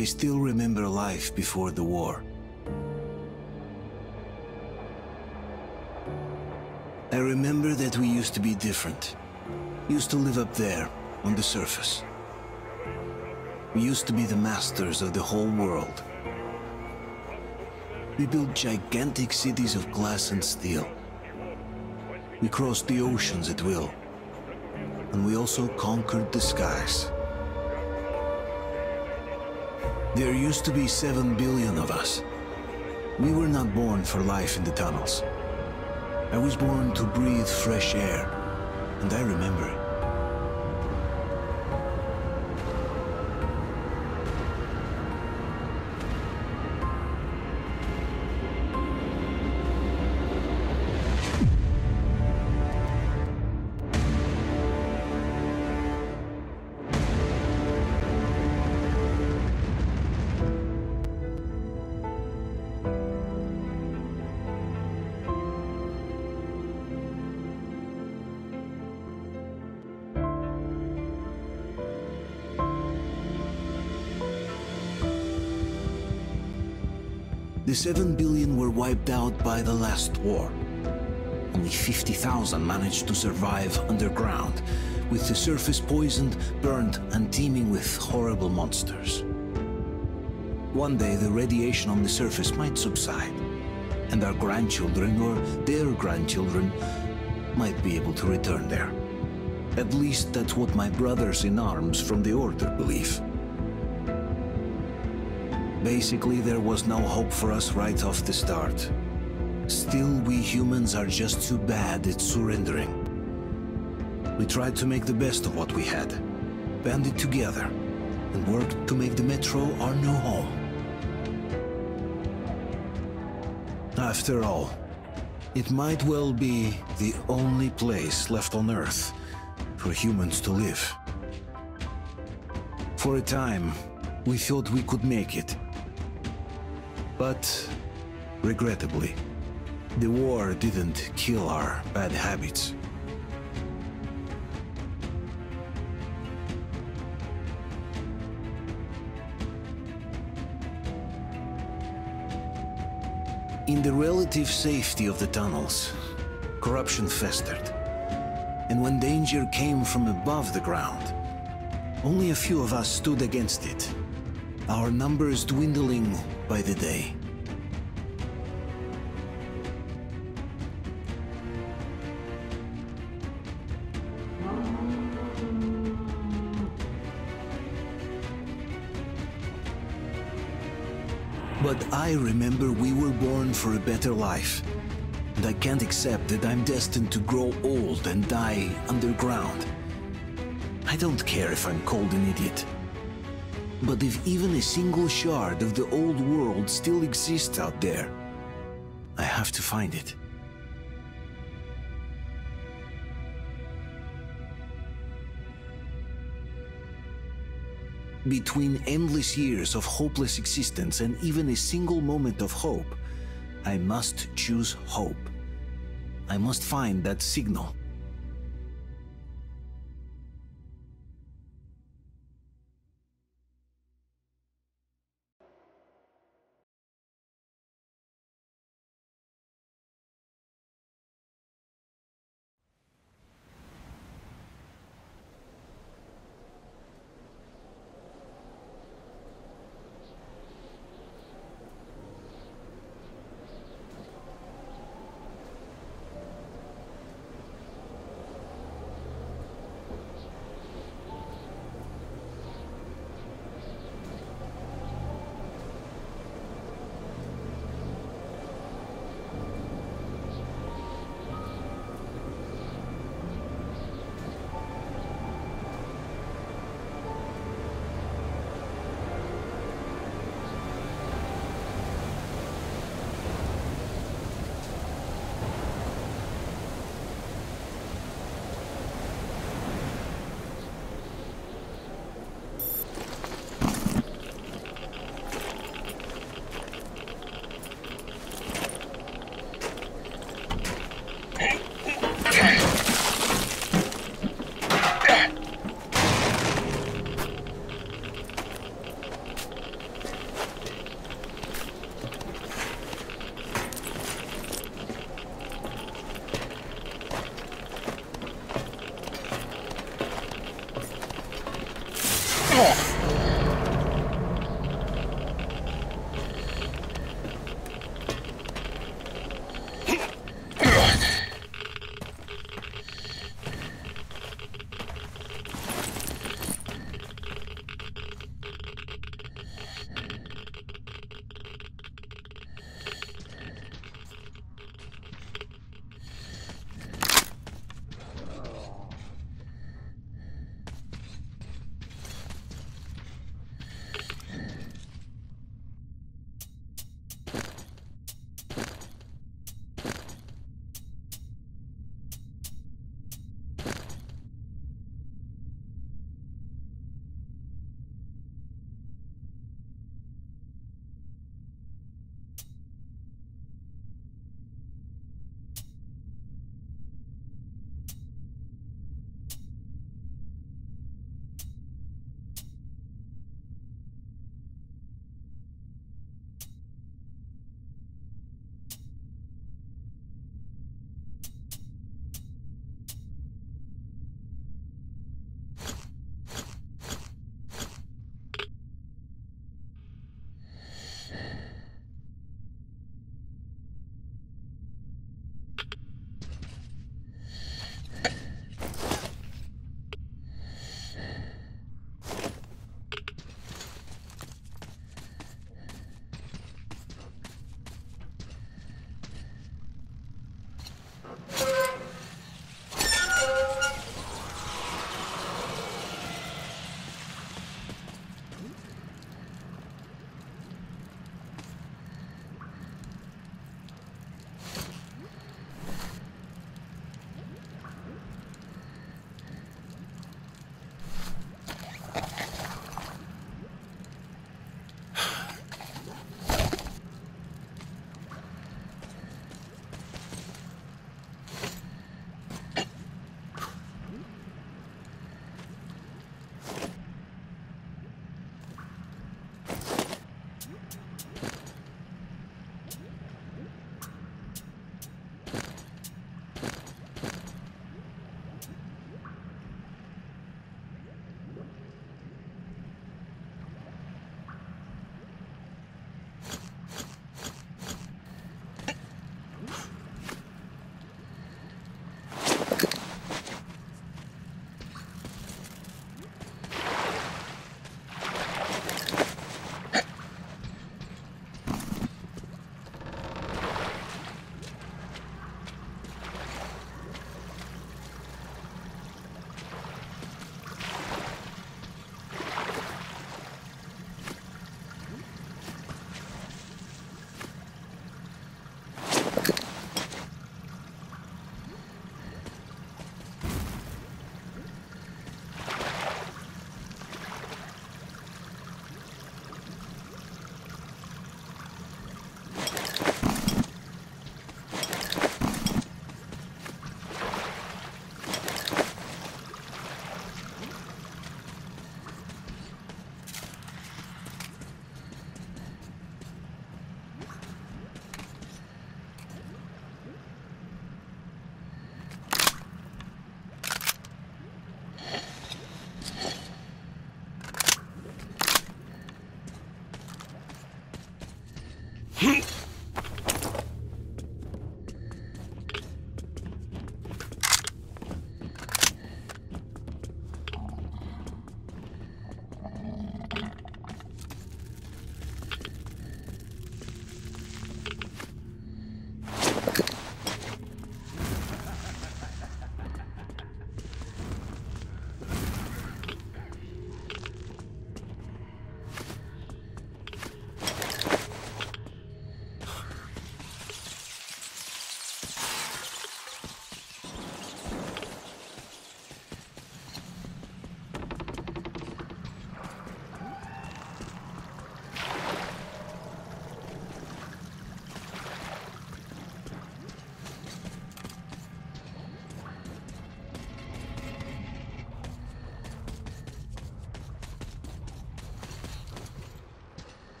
I still remember life before the war. I remember that we used to be different. Used to live up there, on the surface. We used to be the masters of the whole world. We built gigantic cities of glass and steel. We crossed the oceans at will. And we also conquered the skies. There used to be seven billion of us. We were not born for life in the tunnels. I was born to breathe fresh air, and I remember The 7 billion were wiped out by the last war. Only 50,000 managed to survive underground, with the surface poisoned, burned, and teeming with horrible monsters. One day the radiation on the surface might subside, and our grandchildren or their grandchildren might be able to return there. At least that's what my brothers in arms from the Order believe. Basically, there was no hope for us right off the start. Still, we humans are just too bad at surrendering. We tried to make the best of what we had, banded together, and worked to make the Metro our new home. After all, it might well be the only place left on Earth for humans to live. For a time, we thought we could make it. But, regrettably, the war didn't kill our bad habits. In the relative safety of the tunnels, corruption festered. And when danger came from above the ground, only a few of us stood against it, our numbers dwindling by the day. But I remember we were born for a better life. And I can't accept that I'm destined to grow old and die underground. I don't care if I'm called an idiot. But if even a single shard of the old world still exists out there, I have to find it. Between endless years of hopeless existence and even a single moment of hope, I must choose hope. I must find that signal.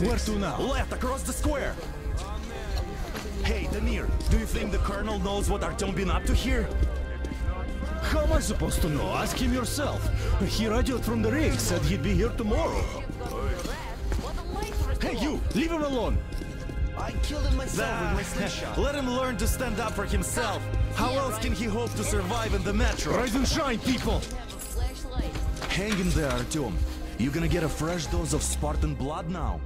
Where to now? Left, across the square. Hey, Damir, do you think the Colonel knows what Artyom been up to here? How am I supposed to know? Ask him yourself. He radioed from the rig, said he'd be here tomorrow. Hey, you! Leave him alone! I killed him myself with my slingshot. Let him learn to stand up for himself. How else can he hope to survive in the metro? Rise and shine, people! Hang in there, Artyom. You're gonna get a fresh dose of Spartan blood now.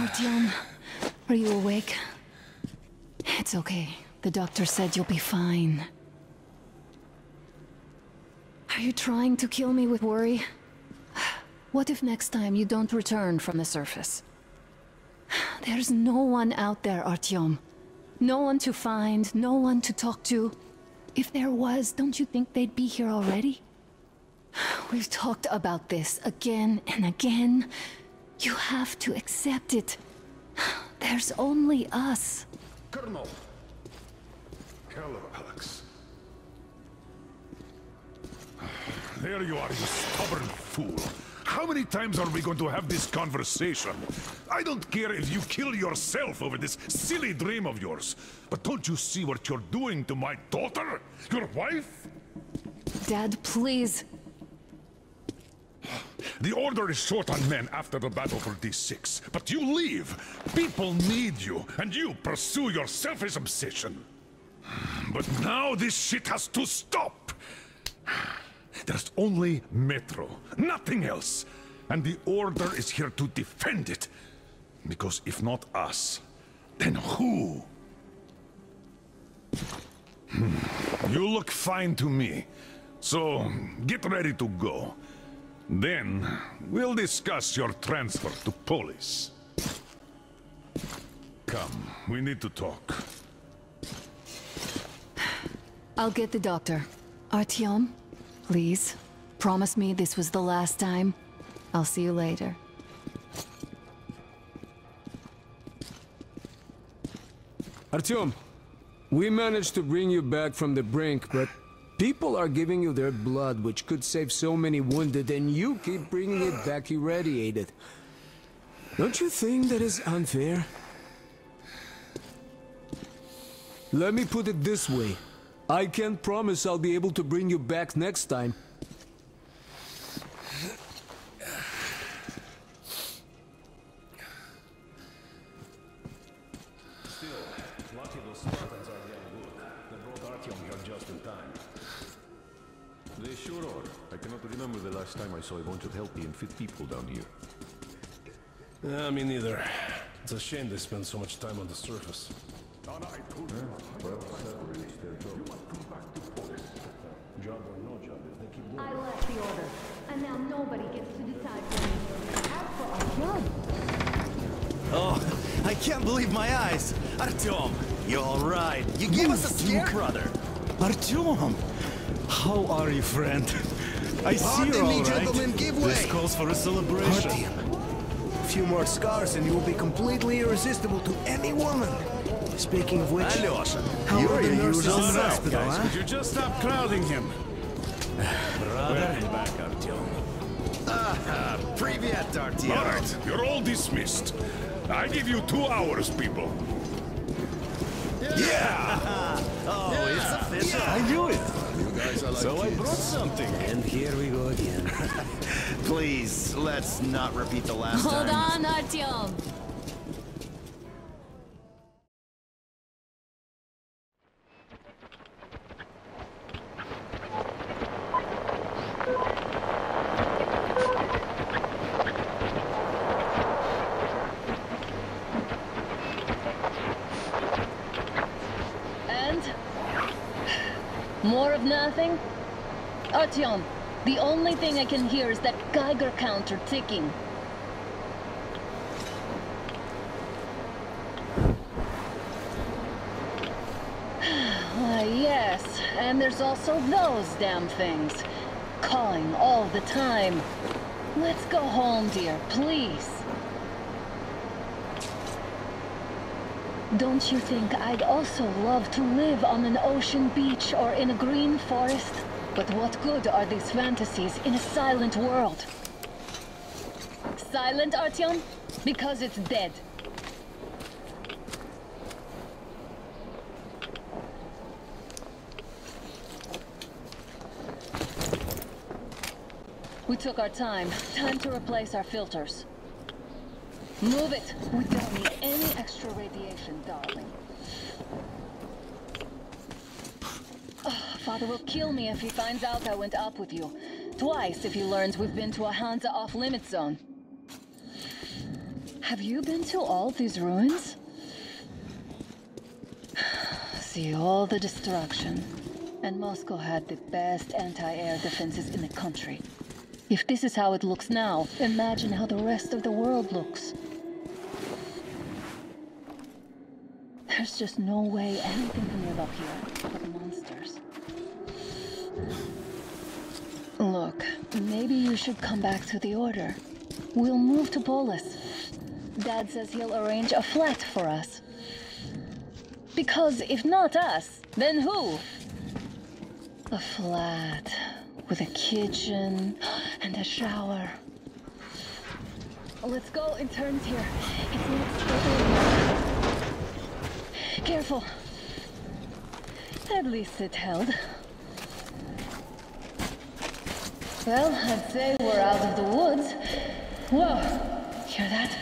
Artyom, are you awake? It's okay. The doctor said you'll be fine. Are you trying to kill me with worry? What if next time you don't return from the surface? There's no one out there, Artyom. No one to find, no one to talk to. If there was, don't you think they'd be here already? We've talked about this again and again. You have to accept it. There's only us. Colonel. Hello, Alex. There you are, you stubborn fool. How many times are we going to have this conversation? I don't care if you kill yourself over this silly dream of yours. But don't you see what you're doing to my daughter? Your wife? Dad, please. The Order is short on men after the battle for D6. But you leave. People need you, and you pursue your selfish obsession. But now this shit has to stop. There's only Metro, nothing else. And the Order is here to defend it. Because if not us, then who? Hmm. You look fine to me. So, get ready to go. Then, we'll discuss your transfer to Polis. Come, we need to talk. I'll get the doctor. Artyom, Please, promise me this was the last time. I'll see you later. Artyom, we managed to bring you back from the brink, but people are giving you their blood, which could save so many wounded, and you keep bringing it back irradiated. Don't you think that is unfair? Let me put it this way. I can't promise I'll be able to bring you back next time. Still, lucky those Spartans are damn good. They brought Artyom here just in time. They sure are. I cannot remember the last time I saw a bunch of healthy and fit people down here. Yeah, me neither. It's a shame they spend so much time on the surface. Job or no job, if they keep I left the order, and now nobody gets to decide for me. As for Artyom, Oh, I can't believe my eyes. Artyom, You're all right? You gave us a scare, brother. Artyom! How are you, friend? I see Pardon you're me, all right. gentlemen, give This calls for a celebration. Artyom. A few more scars and you will be completely irresistible to any woman. Speaking of which, Alyosha, how you're are the your nurses in the self, hospital, guys. huh? Could you just stop crowding him? Welcome back, Artyom. Ah, Privyet, All Artyom. right, you're all dismissed. I give you two hours, people. Yeah! Oh, it's official. I knew it. You guys are like So I brought something. And here we go again. Please, let's not repeat the last hold time. on, Artyom. And? More of nothing? Artyom, the only thing I can hear is that Geiger counter ticking. Why, yes, and there's also those damn things. Calling all the time. Let's go home, dear, please. Don't you think I'd also love to live on an ocean beach or in a green forest? But what good are these fantasies in a silent world? Silent, Artyom? Because it's dead. We took our time. Time to replace our filters. Move it! We don't need any extra radiation, darling. Father will kill me if he finds out I went up with you. Twice if he learns we've been to a Hansa off-limit zone. Have you been to all these ruins? See all the destruction. And Moscow had the best anti-air defenses in the country. If this is how it looks now, imagine how the rest of the world looks. There's just no way anything can live up here maybe you should come back to the Order. We'll move to Polis. Dad says he'll arrange a flat for us. Because if not us, then who? A flat with a kitchen and a shower. Let's go in turns here. It's. Careful. At least it held. Well, I'd say we're out of the woods. Whoa! Hear that?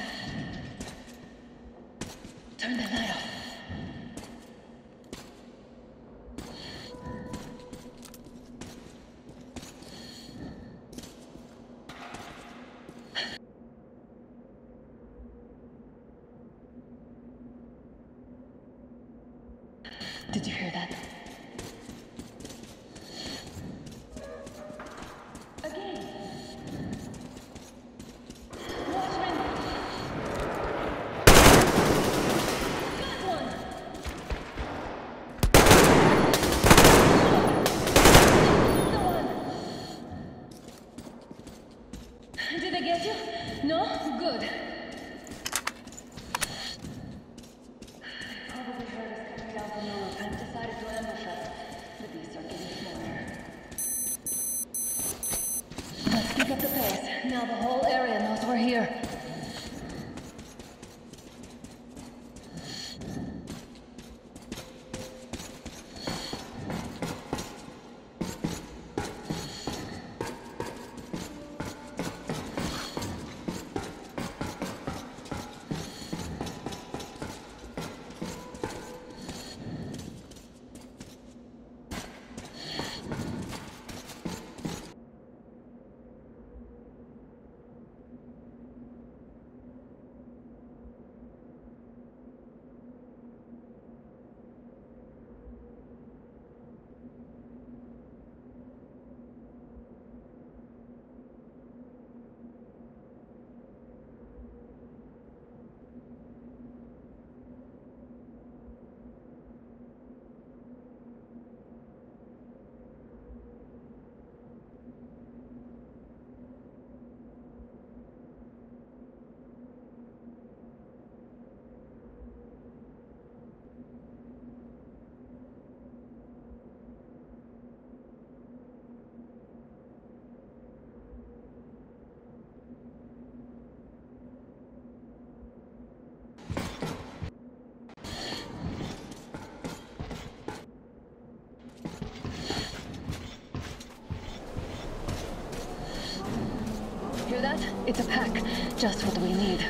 It's a pack. Just what we need.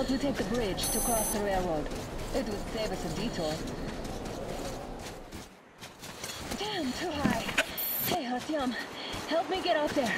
About we take the bridge to cross the railroad? It would save us a detour. Damn, too high. Hey, Artyom, help me get out there.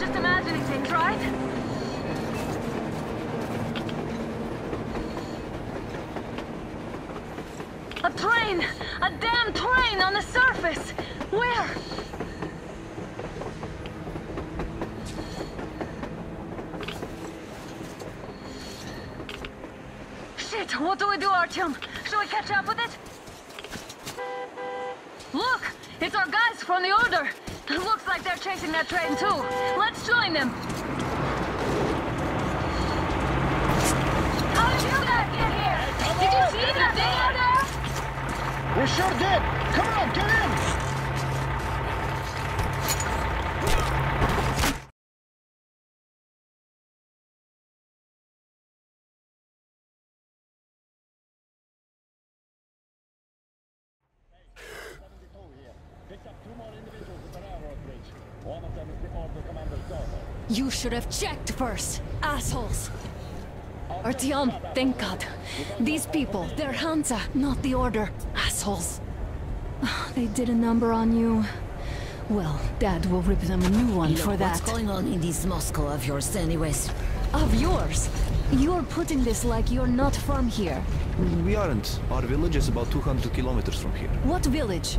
just imagining things, right? A plane! A damn plane on the surface! Where? Shit! What do we do, Artyom? Shall we catch up with it? Look! It's our guys from the Order! Like they're chasing that train too. Let's join them! How did you guys get here? Did you see anything out there? We sure did! Come on, get in! You should have checked first, assholes! Artyom, thank God. These people, they're Hansa, not the Order. Assholes. They did a number on you. Well, Dad will rip them a new one Look, for that. What's going on in this Moscow of yours anyways? Of yours? You're putting this like you're not from here. We aren't. Our village is about 200 kilometers from here. What village?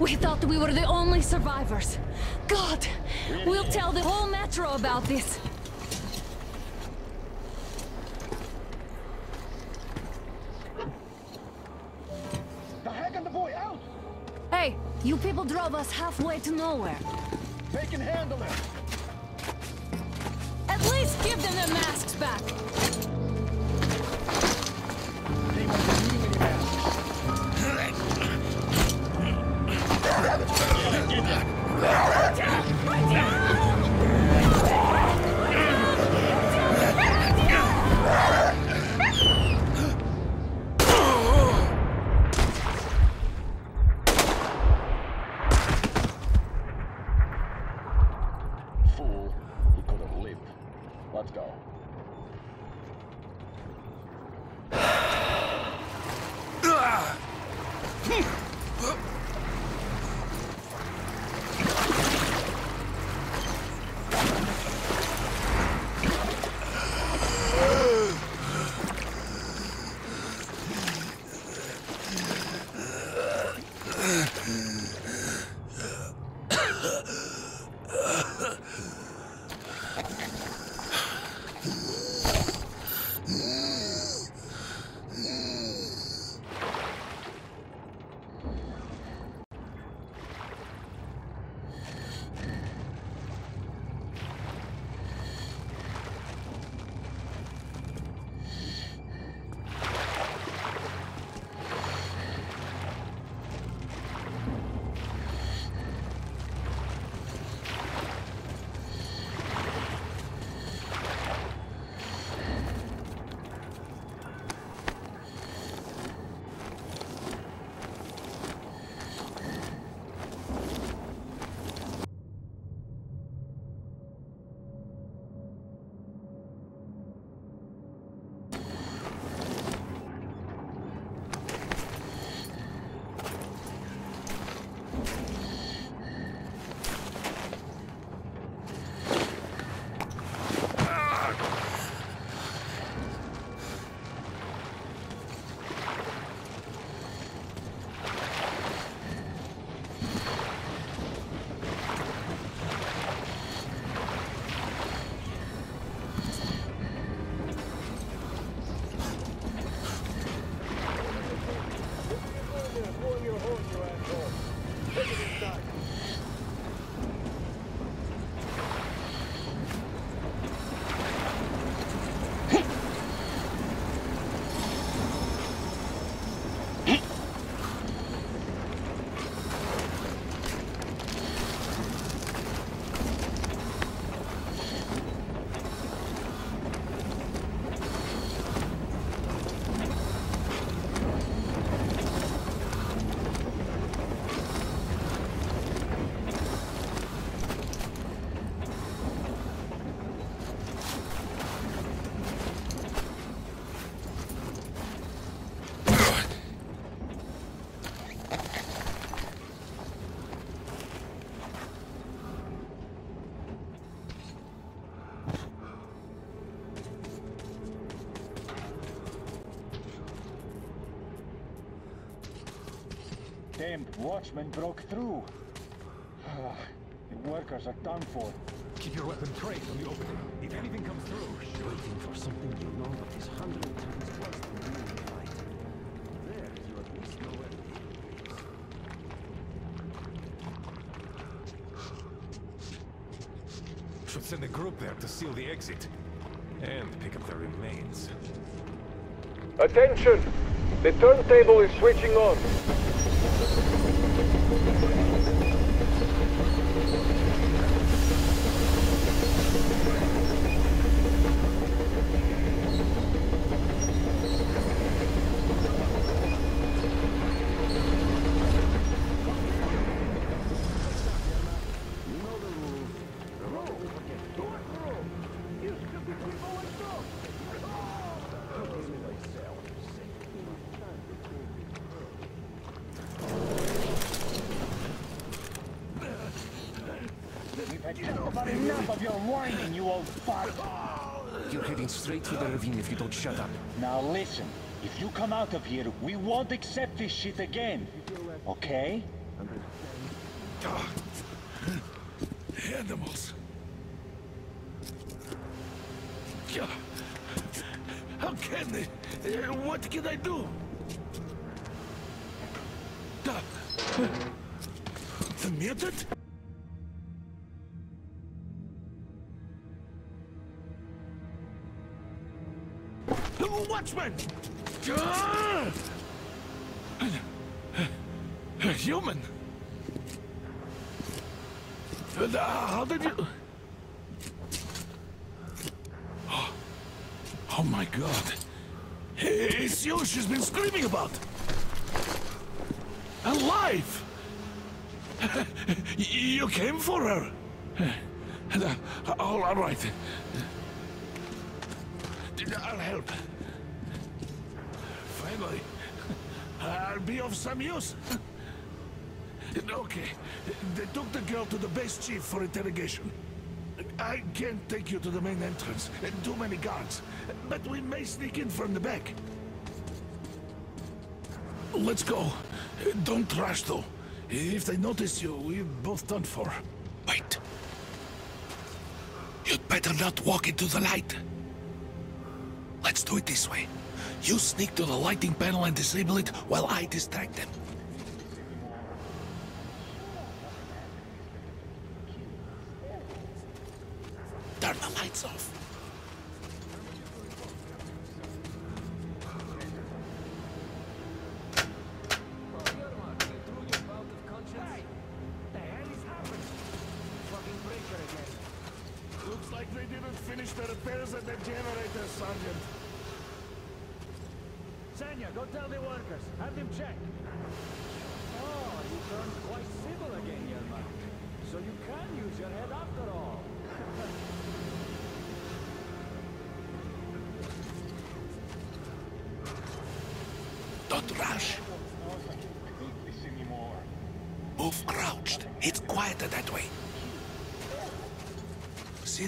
We thought we were the only survivors. God, we'll tell the whole metro about this. The hag and the boy out! Hey, you people drove us halfway to nowhere. They can handle it! At least give them their masks back. Damned watchman broke through. the workers are done for. Keep your weapon trained on the opening. If anything comes through, shoot. Waiting for something you know that is hundred times worse than being in fight. There, you at least know where it is. Should send a group there to seal the exit. And pick up the remains. Attention! The turntable is switching on. We've had just about enough of your whining, you old fart. You're heading straight for the ravine if you don't shut up. Now listen, if you come out of here, we won't accept this shit again. Okay? Animals. How can they? Uh, What can I do? The, the mutant? Ah! A human? How did you... Oh, oh my god. It's you she's been screaming about. Alive! You came for her. All right. I'll help. I'll be of some use. Okay, they took the girl to the base chief for interrogation. I can't take you to the main entrance. Too many guards. But we may sneak in from the back. Let's go. Don't rush, though. If they notice you, we're both done for. Wait. You'd better not walk into the light. Let's do it this way. You sneak to the lighting panel and disable it while I distract them. Turn the lights off.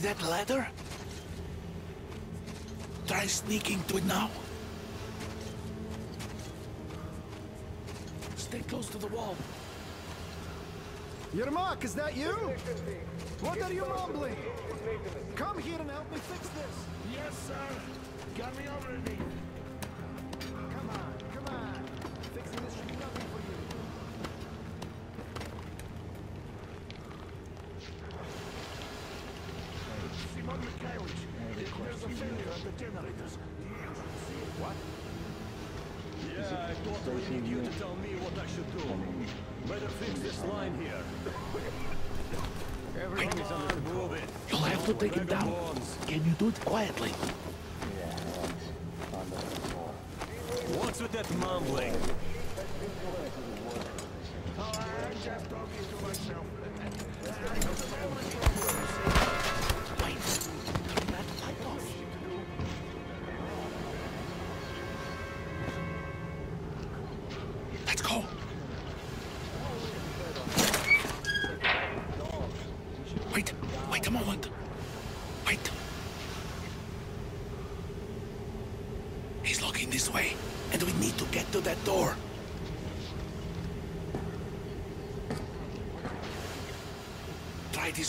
That ladder? Try sneaking to it now. Stay close to the wall. Yermak, is that you? What are you mumbling? Come here and help me fix this. Yes, sir. Got me already. A failure at the generators. You should see it. What? Yeah, I thought we need you to tell me what I should do. Better fix this line here. Everyone is on, move it. You'll have to take him down. Can you do it quietly? What's with that mumbling? Let's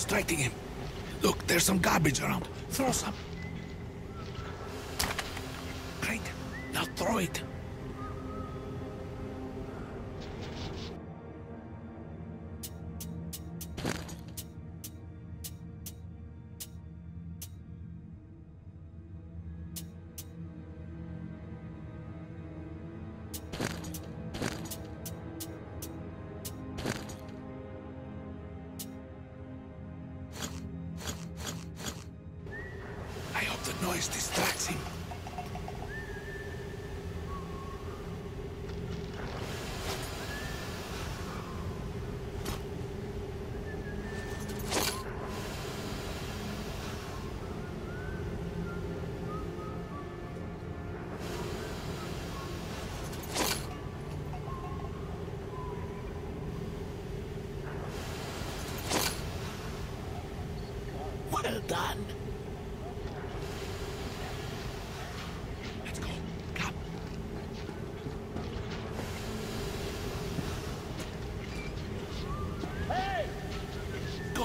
distracting him. Look, there's some garbage around. Throw some.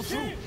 Through.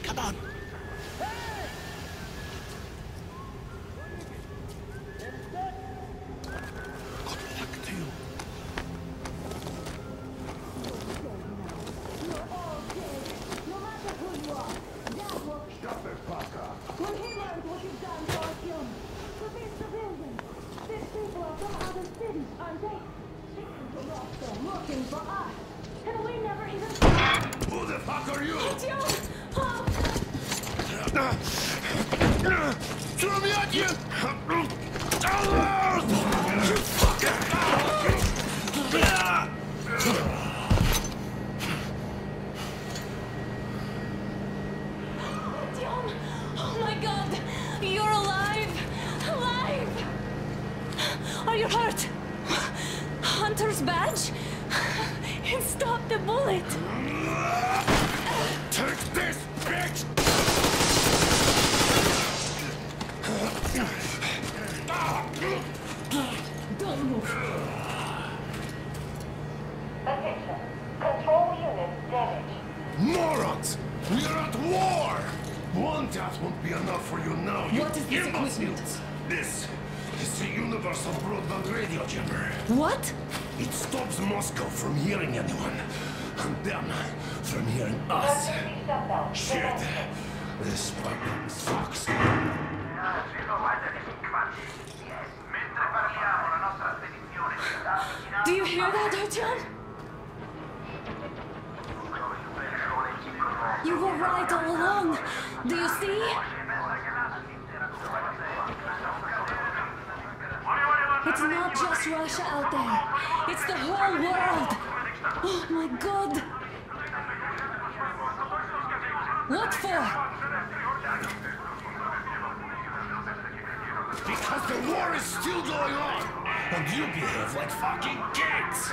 This sucks. Do you hear that, Artyom? You were right all along. Do you see? It's not just Russia out there. It's the whole world. Oh my god. What for? Because the war is still going on, and you behave like fucking kids!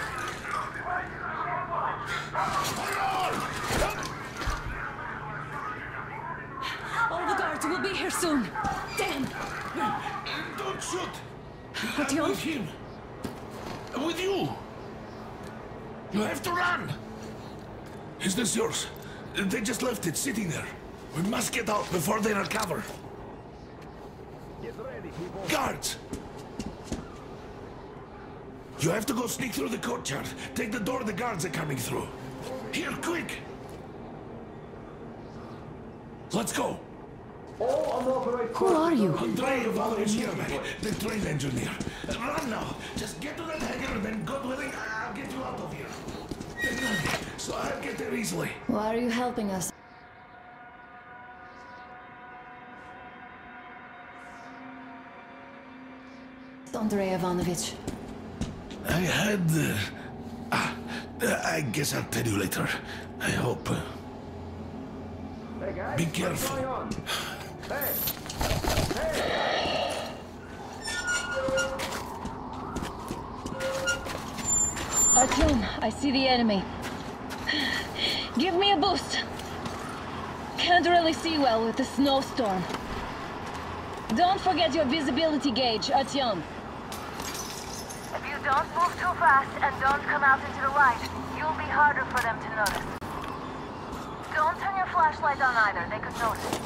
All the guards will be here soon. Damn. Don't shoot! Artyom? With him. With you. You have to run. Is this yours? They just left it sitting there. We must get out before they recover. Get ready. Guards! You have to go sneak through the courtyard. Take the door the guards are coming through. Here, quick! Let's go. Who are you? Andrei Yermak, the train engineer. Run now. Just get to that hangar and then God willing, I'll get you out of here. So I'll get there easily. Why are you helping us? Andrei Ivanovich. I had... Uh, ah, I guess I'll tell you later. I hope. Hey guys, Be what's careful. going on? Hey! Hey! Artyom, I see the enemy. Give me a boost. Can't really see well with the snowstorm. Don't forget your visibility gauge, Artyom. Don't move too fast and don't come out into the light, you'll be harder for them to notice. Don't turn your flashlight on either. They could notice.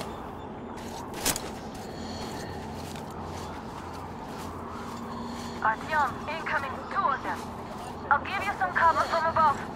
Artyom, incoming. Two of them. I'll give you some cover from above.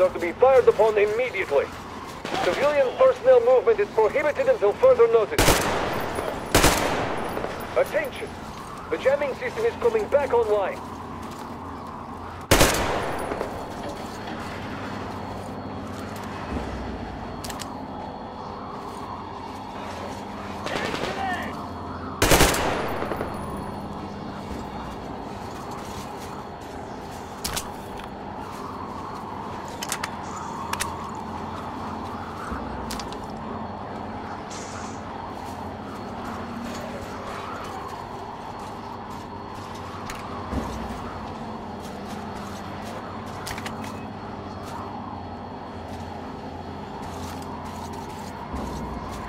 are to be fired upon immediately. Civilian personnel movement is prohibited until further notice. Attention! The jamming system is coming back online.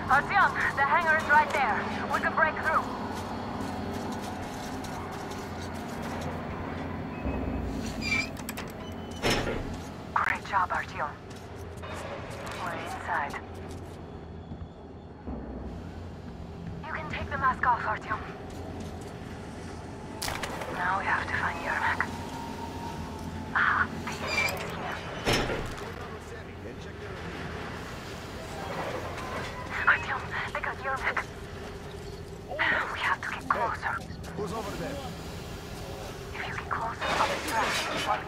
Artyom, the hangar is right there. We can break through. Great job, Artyom. We're inside. You can take the mask off, Artyom. Now we have to find Yermak. Ah, the is here. Artyom, they got Yermak. We have to get closer. Who's over there? If you get closer, I'll distract you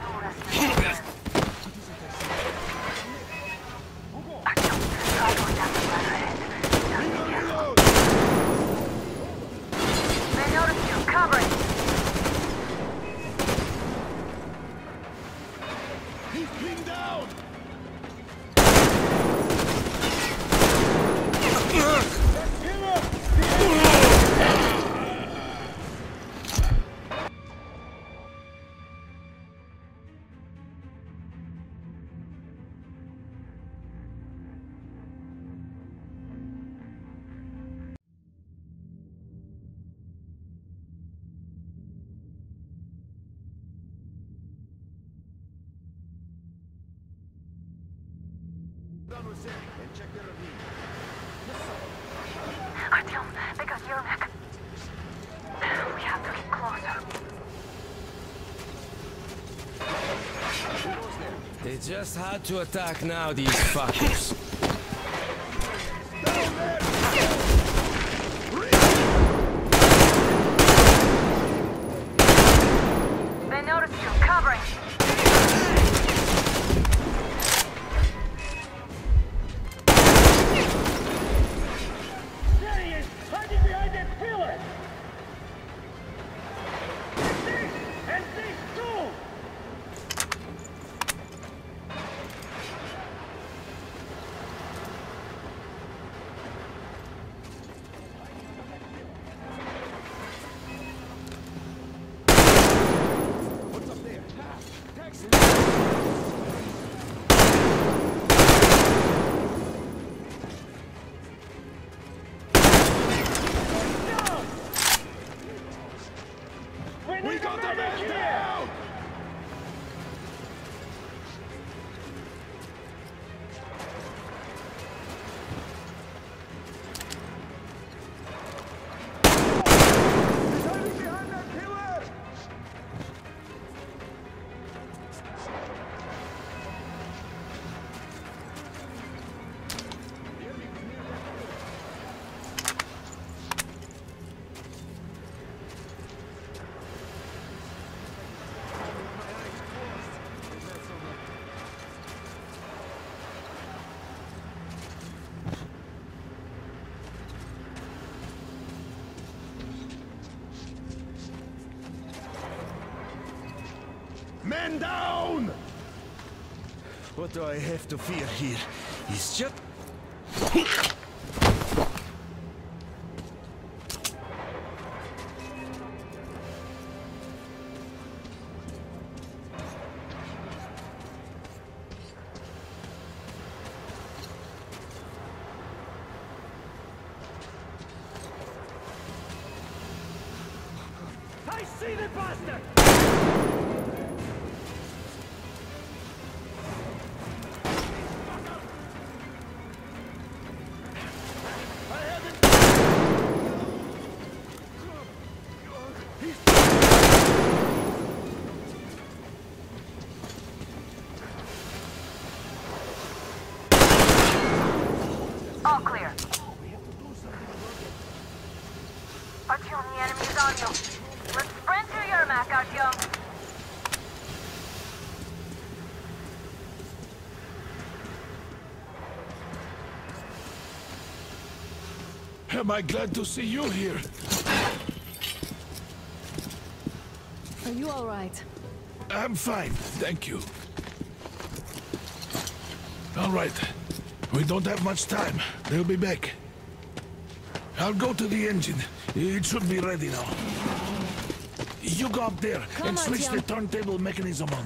just had to attack now, these fuckers. What do I have to fear here? It's just... I see the bastard! Am I glad to see you here? Are you all right? I'm fine, thank you. All right. We don't have much time. They'll be back. I'll go to the engine. It should be ready now. You go up there Come and on, switch the turntable mechanism on.